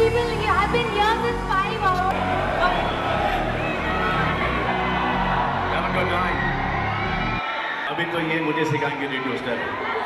people have been here since five hours. Have a good night. अभी तो ये मुझे सिखाएंगे radio star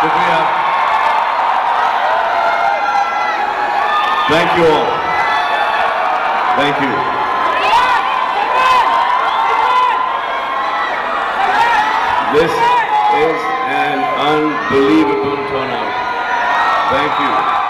We have. Thank you all. Thank you. This is an unbelievable turnout. Thank you.